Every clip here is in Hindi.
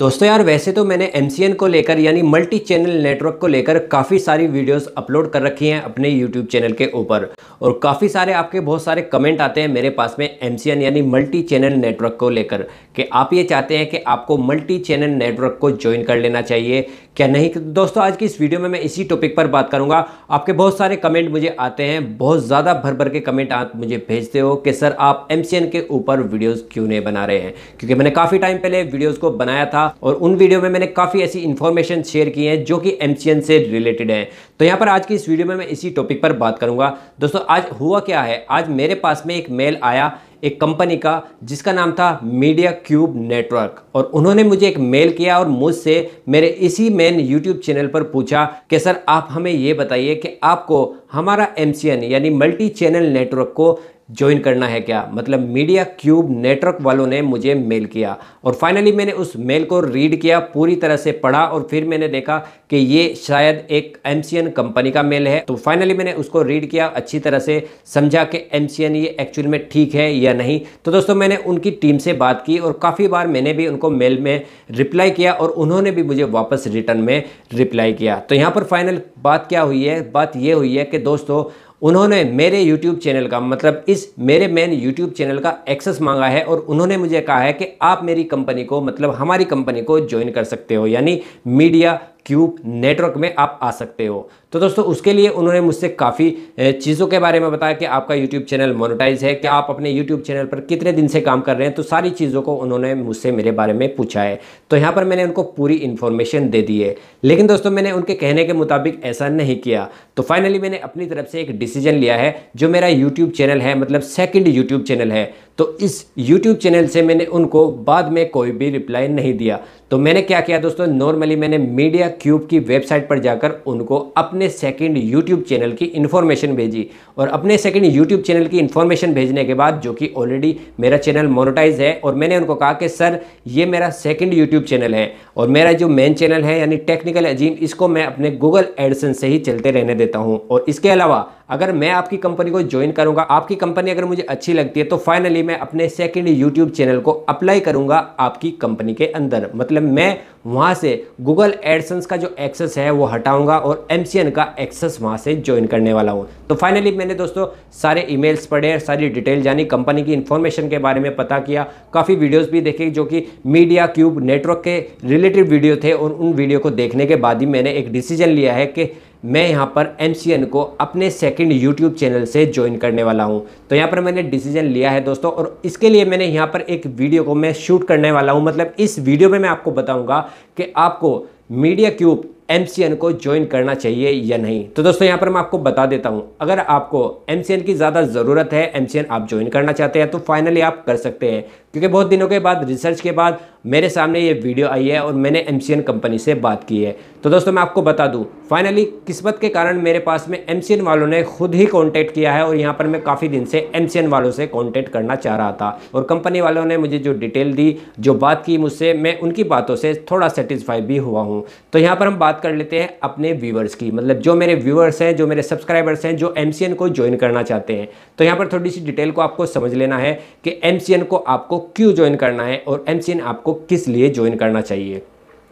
दोस्तों यार, वैसे तो मैंने MCN को लेकर, यानी मल्टी चैनल नेटवर्क को लेकर काफ़ी सारी वीडियोस अपलोड कर रखी हैं अपने यूट्यूब चैनल के ऊपर। और काफ़ी सारे आपके बहुत सारे कमेंट आते हैं मेरे पास में MCN यानी मल्टी चैनल नेटवर्क को लेकर। कि आप ये चाहते हैं कि आपको मल्टी चैनल नेटवर्क को ज्वाइन कर लेना चाहिए क्या नहीं? दोस्तों, आज की इस वीडियो में मैं इसी टॉपिक पर बात करूँगा। आपके बहुत सारे कमेंट मुझे आते हैं, बहुत ज़्यादा भर भर के कमेंट आप मुझे भेजते हो कि, सर, आप MCN के ऊपर वीडियोज़ क्यों नहीं बना रहे हैं? क्योंकि मैंने काफ़ी टाइम पहले वीडियोज़ को बनाया था और उन वीडियो में मैंने काफ़ी ऐसी इन्फॉर्मेशन शेयर की है जो कि एम से रिलेटेड है। तो यहाँ पर आज की इस वीडियो में मैं इसी टॉपिक पर बात करूँगा। दोस्तों, आज हुआ क्या है? आज मेरे पास में एक मेल आया एक कंपनी का, जिसका नाम था मीडिया क्यूब नेटवर्क और उन्होंने मुझे एक मेल किया और मुझसे मेरे इसी मेन यूट्यूब चैनल पर पूछा कि, सर, आप हमें ये बताइए कि आपको हमारा एमसीएन यानी मल्टी चैनल नेटवर्क को ज्वाइन करना है क्या? मतलब मीडिया क्यूब नेटवर्क वालों ने मुझे मेल किया। और फाइनली मैंने उस मेल को रीड किया, पूरी तरह से पढ़ा और फिर मैंने देखा कि ये शायद एक एमसीएन कंपनी का मेल है। तो फाइनली मैंने उसको रीड किया, अच्छी तरह से समझा कि एमसीएन ये एक्चुअल में ठीक है या नहीं। तो दोस्तों मैंने उनकी टीम से बात की और काफ़ी बार मैंने भी उनको मेल में रिप्लाई किया और उन्होंने भी मुझे वापस रिटर्न में रिप्लाई किया। तो यहाँ पर फाइनल बात क्या हुई है? बात ये हुई है कि दोस्तों उन्होंने मेरे यूट्यूब चैनल का मतलब इस मेरे मेन यूट्यूब चैनल का एक्सेस मांगा है और उन्होंने मुझे कहा है कि आप मेरी कंपनी को मतलब हमारी कंपनी को ज्वाइन कर सकते हो, यानी मीडिया क्यूब नेटवर्क में आप आ सकते हो। तो दोस्तों, उसके लिए उन्होंने मुझसे काफ़ी चीज़ों के बारे में बताया कि आपका यूट्यूब चैनल मोनोटाइज है कि आप अपने यूट्यूब चैनल पर कितने दिन से काम कर रहे हैं तो सारी चीज़ों को उन्होंने मुझसे मेरे बारे में पूछा है। तो यहाँ पर मैंने उनको पूरी इन्फॉर्मेशन दे दी है। लेकिन दोस्तों, मैंने उनके कहने के मुताबिक ऐसा नहीं किया। तो फाइनली मैंने अपनी तरफ़ से एक डिसीज़न लिया है, जो मेरा यूट्यूब चैनल है मतलब सेकेंड यूट्यूब चैनल है। तो इस YouTube चैनल से मैंने उनको बाद में कोई भी रिप्लाई नहीं दिया। तो मैंने क्या किया दोस्तों नॉर्मली मैंने मीडिया क्यूब की वेबसाइट पर जाकर उनको अपने सेकंड YouTube चैनल की इन्फॉर्मेशन भेजी और अपने सेकंड YouTube चैनल की इन्फॉर्मेशन भेजने के बाद, जो कि ऑलरेडी मेरा चैनल मोनोटाइज है और मैंने उनको कहा कि, सर, ये मेरा सेकेंड यूट्यूब चैनल है और मेरा जो मेन चैनल है, यानी टेक्निकल अजीम इसको मैं अपने गूगल एडसन से ही चलते रहने देता हूँ। और इसके अलावा अगर मैं आपकी कंपनी को ज्वाइन करूँगा, आपकी कंपनी अगर मुझे अच्छी लगती है तो फाइनली मैं अपने सेकंड यूट्यूब चैनल को अप्लाई करूँगा आपकी कंपनी के अंदर। मतलब मैं वहाँ से गूगल एडसन्स का जो एक्सेस है, वो हटाऊँगा और एमसीएन का एक्सेस वहाँ से ज्वाइन करने वाला हूँ। तो फाइनली मैंने दोस्तों सारे ईमेल्स पढ़े सारी डिटेल जानी कंपनी की इन्फॉर्मेशन के बारे में पता किया। काफ़ी वीडियोस भी देखे, जो कि मीडिया क्यूब नेटवर्क के रिलेटेड वीडियो थे और उन वीडियो को देखने के बाद ही मैंने एक डिसीज़न लिया है कि मैं यहाँ पर MCN को अपने सेकंड यूट्यूब चैनल से ज्वाइन करने वाला हूँ। तो यहाँ पर मैंने डिसीज़न लिया है दोस्तों, और इसके लिए मैंने यहाँ पर एक वीडियो को मैं शूट करने वाला हूँ। मतलब इस वीडियो में मैं आपको बताऊँगा कि आपको मीडिया क्यूब MCN को ज्वाइन करना चाहिए या नहीं। तो दोस्तों, यहाँ पर मैं आपको बता देता हूँ, अगर आपको MCN की ज़्यादा ज़रूरत है MCN आप ज्वाइन करना चाहते हैं तो फाइनली आप कर सकते हैं, क्योंकि बहुत दिनों के बाद रिसर्च के बाद मेरे सामने ये वीडियो आई है और मैंने एमसीएन कंपनी से बात की है। तो दोस्तों, मैं आपको बता दूँ फाइनली किस्मत के कारण मेरे पास में एमसीएन वालों ने खुद ही कांटेक्ट किया है और यहाँ पर मैं काफ़ी दिन से एमसीएन वालों से कांटेक्ट करना चाह रहा था। और कंपनी वालों ने मुझे जो डिटेल दी, जो बात की मुझसे, मैं उनकी बातों से थोड़ा सेटिस्फाई भी हुआ हूँ। तो यहाँ पर हम बात कर लेते हैं अपने व्यूवर्स की मतलब जो मेरे व्यूवर्स हैं, जो मेरे सब्सक्राइबर्स हैं, जो एमसीएन को ज्वाइन करना चाहते हैं। तो यहाँ पर थोड़ी सी डिटेल को आपको समझ लेना है कि एमसीएन को आपको क्यों ज्वाइन करना है और एम आपको किस लिए ज्वाइन करना चाहिए।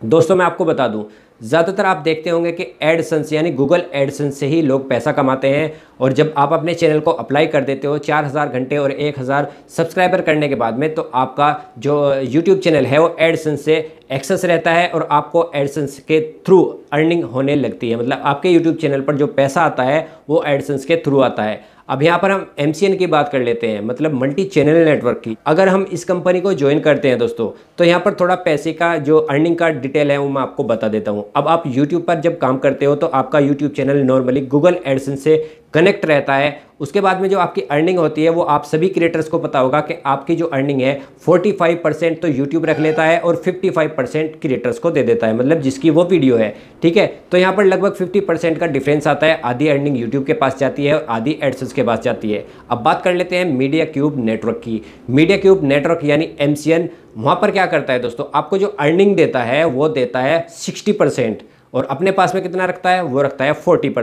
दोस्तों, मैं आपको बता दूँ, ज़्यादातर आप देखते होंगे कि एडसन्स यानी गूगल एडसन्स से ही लोग पैसा कमाते हैं और जब आप अपने चैनल को अप्लाई कर देते हो चार हज़ार घंटे और एक हज़ार सब्सक्राइबर करने के बाद में तो आपका जो यूट्यूब चैनल है वो एडसन्स से एक्सेस रहता है और आपको एडसन्स के थ्रू अर्निंग होने लगती है। मतलब आपके यूट्यूब चैनल पर जो पैसा आता है, वो एडसन्स के थ्रू आता है। अब यहाँ पर हम एमसीएन की बात कर लेते हैं मतलब मल्टी चैनल नेटवर्क की। अगर हम इस कंपनी को ज्वाइन करते हैं दोस्तों तो यहाँ पर थोड़ा पैसे का जो अर्निंग का डिटेल है, वो मैं आपको बता देता हूँ। अब आप यूट्यूब पर जब काम करते हो तो आपका YouTube channel normally Google AdSense से कनेक्ट रहता है। उसके बाद में जो आपकी अर्निंग होती है, वो आप सभी क्रिएटर्स को पता होगा कि आपकी जो अर्निंग है 45 परसेंट तो यूट्यूब रख लेता है और 55 परसेंट क्रिएटर्स को दे देता है। मतलब जिसकी वो वीडियो है, ठीक है? तो यहाँ पर लगभग 50 परसेंट का डिफरेंस आता है। आधी अर्निंग यूट्यूब के पास जाती है और आधी एडसेंस के पास जाती है। अब बात कर लेते हैं मीडिया क्यूब नेटवर्क की। मीडिया क्यूब नेटवर्क यानी एम वहाँ पर क्या करता है दोस्तों? आपको जो अर्निंग देता है, वो देता है सिक्सटी और अपने पास में कितना रखता है? वो रखता है फोर्टी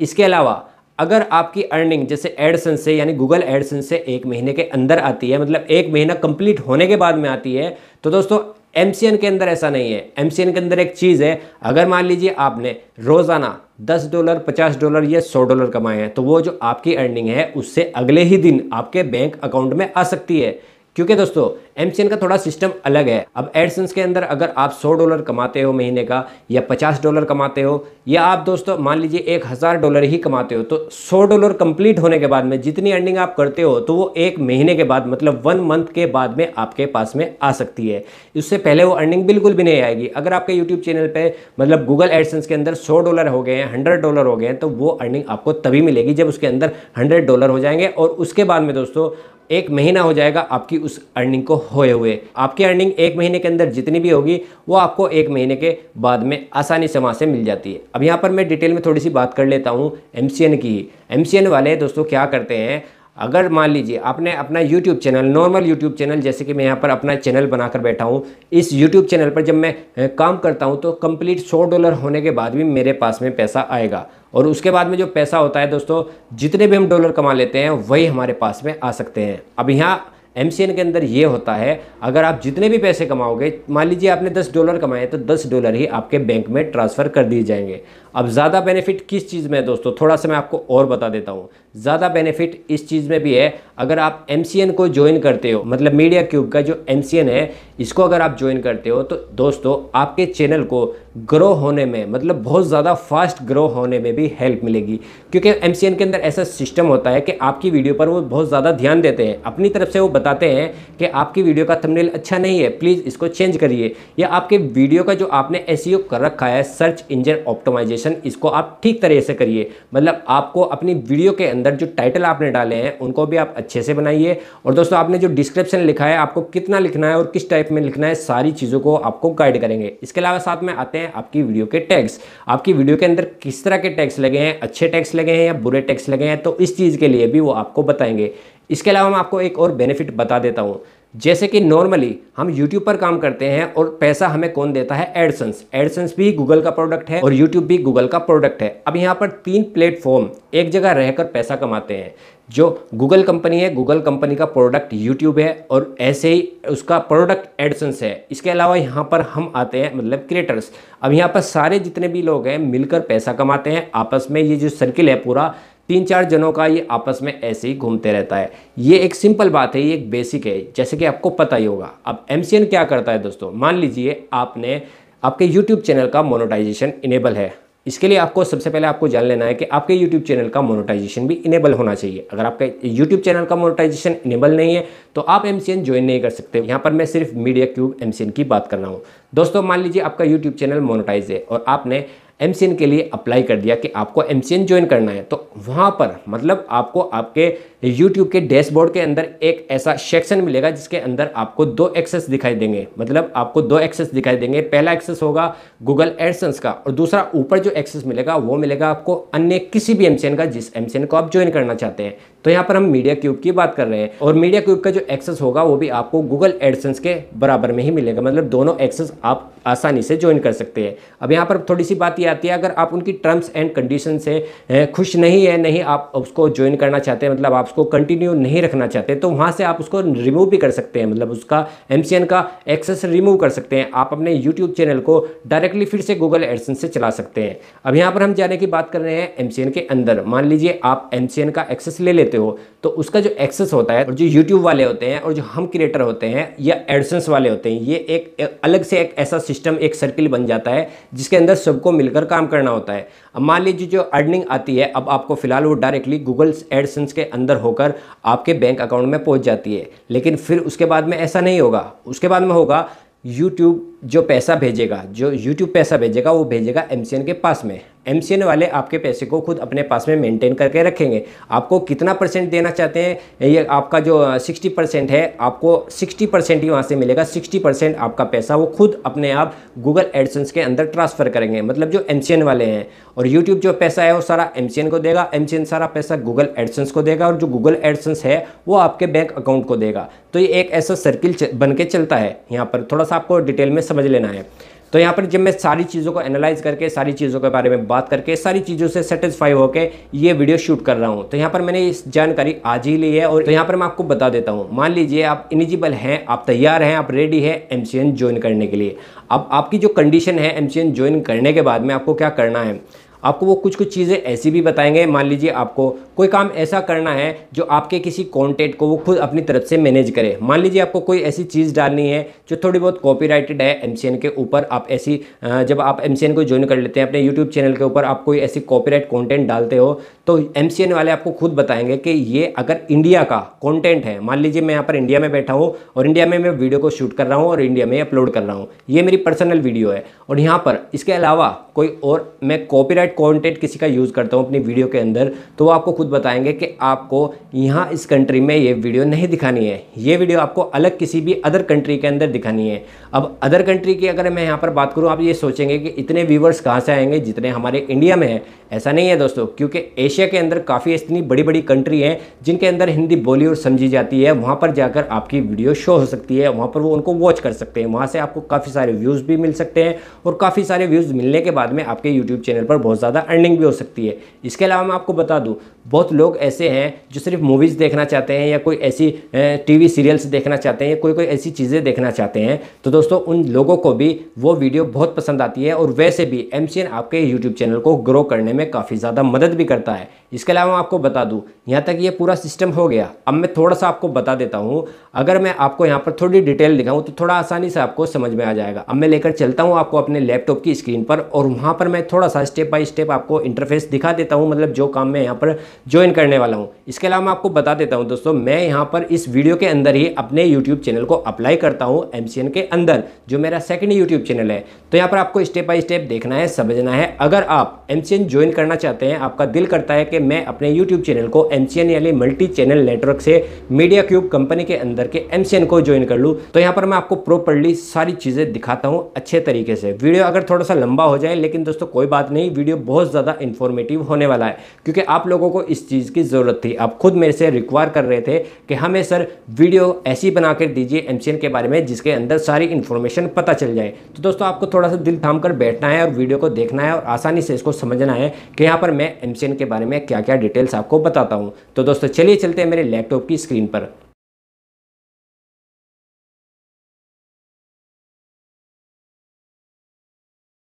इसके अलावा अगर आपकी अर्निंग जैसे एडसन से, यानी गूगल एडसन से एक महीने के अंदर आती है मतलब एक महीना कंप्लीट होने के बाद में आती है तो दोस्तों एमसीएन के अंदर ऐसा नहीं है। एमसीएन के अंदर एक चीज़ है, अगर मान लीजिए आपने रोज़ाना 10 डॉलर 50 डॉलर या 100 डॉलर कमाए हैं तो वो जो आपकी अर्निंग है, उससे अगले ही दिन आपके बैंक अकाउंट में आ सकती है। क्योंकि दोस्तों एम का थोड़ा सिस्टम अलग है। अब एडसेंस के अंदर अगर आप 100 डॉलर कमाते हो महीने का, या 50 डॉलर कमाते हो, या आप दोस्तों, मान लीजिए एक हज़ार डॉलर ही कमाते हो तो 100 डॉलर कंप्लीट होने के बाद में जितनी अर्निंग आप करते हो तो वो एक महीने के बाद मतलब वन मंथ के बाद में आपके पास में आ सकती है। इससे पहले वो अर्निंग बिल्कुल भी नहीं आएगी। अगर आपके यूट्यूब चैनल पर मतलब गूगल एडसेंस के अंदर सौ डॉलर हो गए हैं हंड्रेड डॉलर हो गए हैं तो वो अर्निंग आपको तभी मिलेगी जब उसके अंदर हंड्रेड डॉलर हो जाएँगे। और उसके बाद में दोस्तों एक महीना हो जाएगा आपकी उस अर्निंग को होए हुए। आपकी अर्निंग एक महीने के अंदर जितनी भी होगी, वो आपको एक महीने के बाद में आसानी से वहाँ से मिल जाती है। अब यहाँ पर मैं डिटेल में थोड़ी सी बात कर लेता हूँ एम की। एमसीएन वाले दोस्तों क्या करते हैं अगर मान लीजिए आपने अपना YouTube channel normal YouTube channel जैसे कि मैं यहाँ पर अपना चैनल बनाकर बैठा हूँ, इस यूट्यूब चैनल पर जब मैं काम करता हूँ तो कंप्लीट सौ डॉलर होने के बाद भी मेरे पास में पैसा आएगा। और उसके बाद में जो पैसा होता है दोस्तों, जितने भी हम डॉलर कमा लेते हैं, वही हमारे पास में आ सकते हैं। अब यहाँ एम के अंदर ये होता है, अगर आप जितने भी पैसे कमाओगे, मान लीजिए आपने 10 डॉलर कमाए तो 10 डॉलर ही आपके बैंक में ट्रांसफ़र कर दिए जाएँगे। अब ज़्यादा बेनिफिट किस चीज़ में है दोस्तों? थोड़ा सा मैं आपको और बता देता हूँ। ज़्यादा बेनिफिट इस चीज़ में भी है। अगर आप एमसीएन को ज्वाइन करते हो मतलब मीडिया क्यूब का जो एमसीएन है, इसको अगर आप ज्वाइन करते हो तो दोस्तों, आपके चैनल को ग्रो होने में मतलब बहुत ज़्यादा फास्ट ग्रो होने में भी हेल्प मिलेगी। क्योंकि एमसीएन के अंदर ऐसा सिस्टम होता है कि आपकी वीडियो पर वो बहुत ज़्यादा ध्यान देते हैं। अपनी तरफ़ से वो बताते हैं कि आपकी वीडियो का थंबनेल अच्छा नहीं है प्लीज़ इसको चेंज करिए। या आपके वीडियो का जो आपने एस e कर रखा है सर्च इंजन ऑप्टोमाइजेशन इसको आप ठीक तरह से करिए। मतलब आपको अपनी वीडियो के अंदर जो टाइटल आपने डाले हैं, उनको भी आप अच्छे से बनाइए। और दोस्तों, आपने जो डिस्क्रिप्शन लिखा है, आपको कितना लिखना है और किस टाइप में लिखना है, सारी चीज़ों को आपको गाइड करेंगे। इसके अलावा साथ में आते हैं आपकी वीडियो के टैक्स आपकी वीडियो के अंदर किस तरह के टैक्स लगे हैं, अच्छे टैक्स लगे हैं या बुरे टैक्स लगे हैं तो इस चीज़ के लिए भी वो आपको बताएँगे। इसके अलावा मैं आपको एक और बेनिफिट बता देता हूँ। जैसे कि नॉर्मली हम YouTube पर काम करते हैं और पैसा हमें कौन देता है? एडसन्स एडसन्स भी गूगल का प्रोडक्ट है और YouTube भी गूगल का प्रोडक्ट है। अब यहाँ पर तीन प्लेटफॉर्म एक जगह रहकर पैसा कमाते हैं। जो गूगल कंपनी है गूगल कंपनी का प्रोडक्ट यूट्यूब है और ऐसे ही उसका प्रोडक्ट एडसन्स है। इसके अलावा यहाँ पर हम आते हैं मतलब क्रिएटर्स अब यहाँ पर सारे जितने भी लोग हैं, मिलकर पैसा कमाते हैं। आपस में ये जो सर्किल है पूरा तीन चार जनों का ये आपस में ऐसे ही घूमते रहता है। ये एक सिंपल बात है, ये एक बेसिक है, जैसे कि आपको पता ही होगा। अब एमसीएन क्या करता है दोस्तों? मान लीजिए आपने, आपके यूट्यूब चैनल का मोनोटाइजेशन इनेबल है। इसके लिए आपको सबसे पहले आपको जान लेना है कि आपके यूट्यूब चैनल का मोनोटाइजेशन भी इनेबल होना चाहिए। अगर आपका यूट्यूब चैनल का मोनोटाइजेशन इनेबल नहीं है तो आप एमसीएन ज्वाइन नहीं कर सकते। यहाँ पर मैं सिर्फ़ मीडिया क्यूब एमसीएन की बात कर रहा हूँ। दोस्तों, मान लीजिए आपका यूट्यूब चैनल मोनोटाइज है और आपने एमसीएन के लिए अप्लाई कर दिया कि आपको एमसीएन ज्वाइन करना है तो वहाँ पर मतलब आपको आपके यूट्यूब के डैशबोर्ड के अंदर एक ऐसा सेक्शन मिलेगा जिसके अंदर आपको दो एक्सेस दिखाई देंगे। मतलब आपको दो एक्सेस दिखाई देंगे। पहला एक्सेस होगा गूगल एडसेंस का और दूसरा ऊपर जो एक्सेस मिलेगा, वो मिलेगा आपको अन्य किसी भी एम का, जिस एम को आप ज्वाइन करना चाहते हैं। तो यहाँ पर हम मीडिया क्यूब की बात कर रहे हैं और मीडिया क्यूब का जो एक्सेस होगा, वो भी आपको गूगल एडसेंस के बराबर में ही मिलेगा। मतलब दोनों एक्सेस आप आसानी से ज्वाइन कर सकते हैं। अब यहाँ पर थोड़ी सी बात ये आती है, अगर आप उनकी टर्म्स एंड कंडीशन से खुश नहीं है, नहीं आप उसको ज्वाइन करना चाहते हैं मतलब आप उसको कंटिन्यू नहीं रखना चाहते तो वहाँ से आप उसको रिमूव भी कर सकते हैं। मतलब उसका एमसीएन का एक्सेस रिमूव कर सकते हैं। आप अपने यूट्यूब चैनल को डायरेक्टली फिर से गूगल एडसन से चला सकते हैं। अब यहाँ पर हम जाने की बात कर रहे हैं एमसीएन के अंदर। मान लीजिए आप एमसीएन का एक्सेस ले लेते हो तो उसका जो एक्सेस होता है और जो यूट्यूब वाले होते हैं और जो हम क्रिएटर होते हैं या एडसेंस वाले होते हैं ये एक, अलग से एक ऐसा सिस्टम एक सर्किल बन जाता है जिसके अंदर सबको मिलकर काम करना होता है। अब मान लीजिए जो अर्निंग आती है अब आपको फ़िलहाल वो डायरेक्टली गूगल एडसेंस के अंदर होकर आपके बैंक अकाउंट में पहुँच जाती है। लेकिन फिर उसके बाद में ऐसा नहीं होगा। उसके बाद में होगा यूट्यूब जो पैसा भेजेगा, जो यूट्यूब पैसा भेजेगा, वो भेजेगा एम के पास में। MCN वाले आपके पैसे को खुद अपने पास में मेंटेन करके रखेंगे। आपको कितना परसेंट देना चाहते हैं? ये आपका जो 60 परसेंट है, आपको 60 परसेंट ही वहाँ से मिलेगा। 60 परसेंट आपका पैसा वो खुद अपने आप गूगल एडसेंस के अंदर ट्रांसफ़र करेंगे। मतलब जो एम वाले हैं और यूट्यूब जो पैसा है वो सारा एम को देगा। एम सारा पैसा गूगल एडसेंस को देगा और जो गूगल एडसेंस है वो आपके बैंक अकाउंट को देगा। तो ये एक ऐसा सर्किल बन के चलता है। यहाँ पर थोड़ा सा आपको डिटेल में समझ लेना है। तो यहाँ पर जब मैं सारी चीज़ों को एनालाइज करके, सारी चीज़ों के बारे में बात करके, सारी चीज़ों से सेटिस्फाई होकर ये वीडियो शूट कर रहा हूँ तो यहाँ पर मैंने इस जानकारी आज ही ली है और तो यहाँ पर मैं आपको बता देता हूँ। मान लीजिए आप इनिजिबल हैं, आप तैयार हैं, आप रेडी है एम ज्वाइन करने के लिए। अब आपकी जो कंडीशन है एमसीएन ज्वाइन करने के बाद में आपको क्या करना है? आपको वो कुछ कुछ चीज़ें ऐसी भी बताएँगे। मान लीजिए आपको कोई काम ऐसा करना है जो आपके किसी कॉन्टेंट को वो खुद अपनी तरफ़ से मैनेज करे। मान लीजिए आपको कोई ऐसी चीज़ डालनी है जो थोड़ी बहुत कॉपीराइटेड है एमसीएन के ऊपर। आप ऐसी जब आप एमसीएन को ज्वाइन कर लेते हैं अपने यूट्यूब चैनल के ऊपर आप कोई ऐसी कॉपीराइट कॉन्टेंट डालते हो तो एमसीएन वाले आपको खुद बताएँगे कि ये अगर इंडिया का कॉन्टेंट है, मान लीजिए मैं यहाँ पर इंडिया में बैठा हूँ और इंडिया में मैं वीडियो को शूट कर रहा हूँ और इंडिया में अपलोड कर रहा हूँ। ये मेरी पर्सनल वीडियो है और यहाँ पर इसके अलावा कोई और मैं कॉपीराइट कंटेंट किसी का यूज़ करता हूँ अपनी वीडियो के अंदर तो वो आपको खुद बताएँगे कि आपको यहाँ इस कंट्री में ये वीडियो नहीं दिखानी है। ये वीडियो आपको अलग किसी भी अदर कंट्री के अंदर दिखानी है। अब अदर कंट्री की अगर मैं यहाँ पर बात करूँ, आप ये सोचेंगे कि इतने व्यूवर्स कहाँ से आएँगे, जितने हमारे इंडिया में है। ऐसा नहीं है दोस्तों, क्योंकि एशिया के अंदर काफ़ी इतनी बड़ी बड़ी कंट्री हैं, जिनके अंदर हिंदी बोली और समझी जाती है, वहाँ पर जाकर आपकी वीडियो शो हो सकती है, वहाँ पर वो उनको वॉच कर सकते हैं, वहाँ से आपको काफ़ी सारे व्यूज़ भी मिल सकते हैं और काफ़ी सारे व्यूज़ मिलने के बाद में आपके यूट्यूब चैनल पर बहुत ज़्यादा अर्निंग भी हो सकती है। इसके अलावा मैं आपको बता दूँ, बहुत लोग ऐसे हैं जो सिर्फ़ मूवीज़ देखना चाहते हैं या कोई ऐसी टीवी सीरियल्स देखना चाहते हैं या कोई कोई ऐसी चीज़ें देखना चाहते हैं तो दोस्तों उन लोगों को भी वो वीडियो बहुत पसंद आती है और वैसे भी एमसीएन आपके यूट्यूब चैनल को ग्रो करने में काफ़ी ज़्यादा मदद भी करता है। इसके अलावा मैं आपको बता दूँ, यहाँ तक ये पूरा सिस्टम हो गया। अब मैं थोड़ा सा आपको बता देता हूँ, अगर मैं आपको यहाँ पर थोड़ी डिटेल दिखाऊँ तो थोड़ा आसानी से आपको समझ में आ जाएगा। अब मैं लेकर चलता हूँ आपको अपने लैपटॉप की स्क्रीन पर, और वहाँ पर मैं थोड़ा सा स्टेप बाई स्टेप आपको इंटरफेस दिखा देता हूँ मतलब जो काम मैं यहाँ पर ज्वाइन करने वाला हूँ। इसके अलावा मैं आपको बता देता हूँ, दोस्तों, मैं यहाँ पर इस वीडियो के अंदर ही अपने यूट्यूब चैनल को अप्लाई करता हूँ एम के अंदर, जो मेरा सेकेंड यूट्यूब चैनल है। तो यहाँ पर आपको स्टेप बाई स्टेप देखना है, समझना है। अगर आप एमसीएन ज्वाइन करना चाहते हैं, आपका दिल करता है कि मैं अपने यूट्यूब चैनल को एम यानी मल्टी चैनल नेटवर्क से मीडिया क्यूब कंपनी के अंदर के एम को ज्वाइन कर लूँ। तो यहाँ पर मैं आपको प्रॉपरली सारी चीज़ें दिखाता हूँ अच्छे तरीके से। वीडियो अगर थोड़ा सा लंबा हो जाए, लेकिन दोस्तों कोई बात नहीं वीडियो बहुत ज़्यादा इन्फॉर्मेटिव होने वाला है। क्योंकि आप लोगों को इस चीज़ की ज़रूरत थी। आप खुद मेरे से रिक्वायर कर रहे थे कि हमें सर वीडियो ऐसी बना कर दीजिए एम के बारे में, जिसके अंदर सारी इन्फॉर्मेशन पता चल जाए। तो दोस्तों आपको थोड़ा सा दिल थाम कर बैठना है और वीडियो को देखना है और आसानी से इसको समझना है कि यहाँ पर मैं एम के बारे में क्या क्या डिटेल्स आपको बताता हूँ। तो दोस्तों, चलिए चलते हैं मेरे लैपटॉप की स्क्रीन पर।